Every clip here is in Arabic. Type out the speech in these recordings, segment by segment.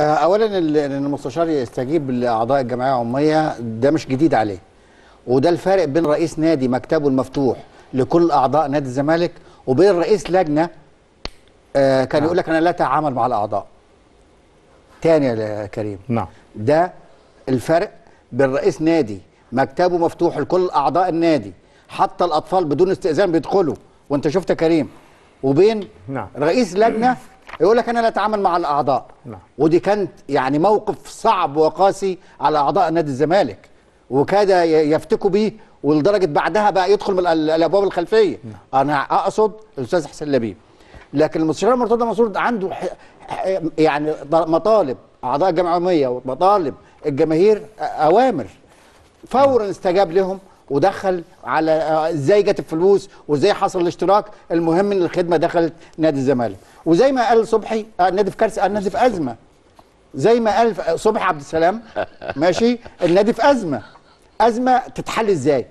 آه، اولا إن المستشار يستجيب لأعضاء الجمعية العمومية ده مش جديد عليه. وده الفارق بين رئيس نادي مكتبه المفتوح لكل أعضاء نادي الزمالك وبين رئيس لجنة آه كان يقول لك أنا لا أتعامل مع الأعضاء. تاني يا كريم. نعم. ده الفرق بين رئيس نادي مكتبه مفتوح لكل أعضاء النادي. حتى الأطفال بدون استئذان بيدخلوا. وأنت شفت يا كريم. وبين نعم. رئيس لجنة يقول لك أنا لا أتعامل مع الأعضاء. نعم. ودي كانت يعني موقف صعب وقاسي على أعضاء نادي الزمالك. وكاد يفتكوا بيه ولدرجة بعدها بقى يدخل من ال- الأبواب الخلفية. أنا أقصد الأستاذ حسين لبيب. لكن المستشار مرتضى منصور عنده ح- ح- يعني مطالب. أعضاء الجمعية ومطالب. الجماهير أوامر. فورا استجاب لهم. ودخل على آه، إزاي جت الفلوس وإزاي حصل الاشتراك. المهم إن الخدمة دخلت نادي الزمالك. وزي ما قال صبحي آه، النادي في كارثة النادي في أزمة. زي ما قال صبحي عبد السلام. ماشي؟ النادي في أزمة. أزمة تتحل إزاي؟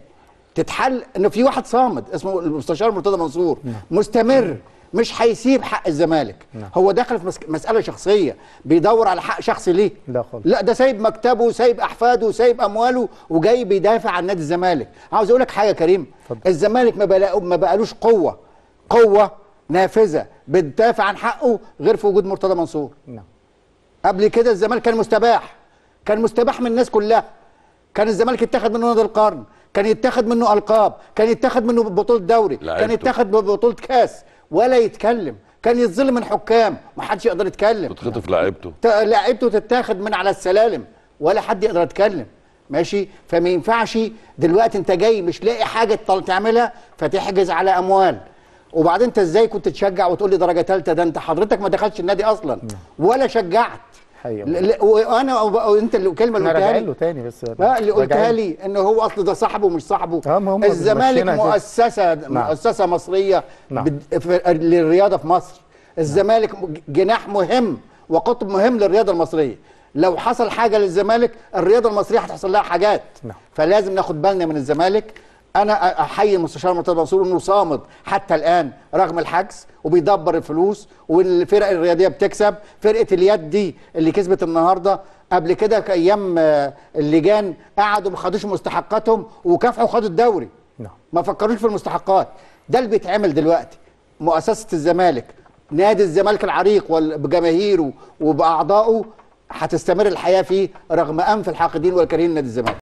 تتحل إنه في واحد صامد اسمه المستشار مرتضى منصور. مستمر. مش هيسيب حق الزمالك. هو داخل في مسألة شخصية بيدور على حق شخصي ليه؟ لا خالص. لا ده سايب مكتبه وسايب أحفاده وسايب أمواله وجاي بيدافع عن نادي الزمالك. عاوز أقول لك حاجة يا كريم اتفضل. الزمالك ما بقى ما بقالوش قوة قوة نافذة بتدافع عن حقه غير في وجود مرتضى منصور. نعم. قبل كده الزمالك كان مستباح كان مستباح من الناس كلها. كان الزمالك يتاخد منه نادي القرن كان يتاخد منه ألقاب كان يتاخد منه بطولة دوري كان. يتاخد ببطوله كأس. ولا يتكلم. كان يتظلم من حكام. ما حدش يقدر يتكلم. تتخطف لعيبته. لعيبته تتاخد من على السلالم. ولا حد يقدر يتكلم. ماشي؟ فما ينفعش دلوقتي انت جاي مش لاقي حاجة تعملها فتحجز على أموال. وبعدين انت إزاي كنت تشجع وتقول لي درجة ثالثه ده انت حضرتك ما دخلتش النادي أصلا. ولا شجعت. حقيقة. وأنا وانت اللي الكلمة اللي قلتها لي له تاني بس آه اللي قلتها. لي إن هو أصل ده صاحبه ومش صاحبه هم الزمالك كده. مؤسسه نعم. مؤسسة مصرية نعم. بد- في- للرياضة في مصر الزمالك جناح مهم وقطب مهم للرياضة المصرية لو حصل حاجة للزمالك الرياضة المصرية هتحصل لها حاجات نعم. فلازم ناخد بالنا من الزمالك أنا أحيي المستشار مرتضى منصور إنه صامد حتى الآن رغم الحجز وبيدبر الفلوس والفرق الرياضية بتكسب. فرقة اليد دي اللي كسبت النهارده قبل كده أيام آه، اللجان قعدوا ما خدوش مستحقاتهم وكافحوا وخدوا الدوري. نعم. ما فكروش في المستحقات. ده اللي بيتعمل دلوقتي. مؤسسة الزمالك نادي الزمالك العريق بجماهيره وبأعضائه هتستمر الحياة فيه رغم أنف الحاقدين والكارهين نادي الزمالك.